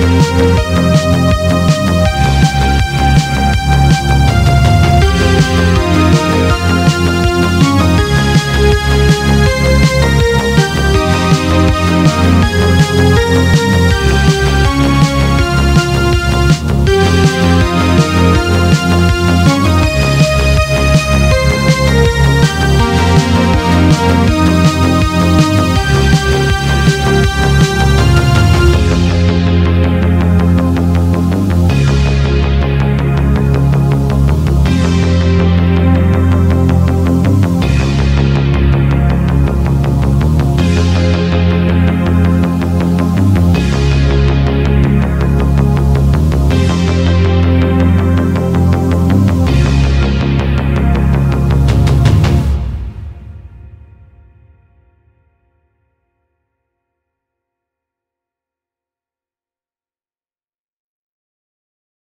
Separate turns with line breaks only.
you